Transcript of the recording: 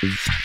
Peace.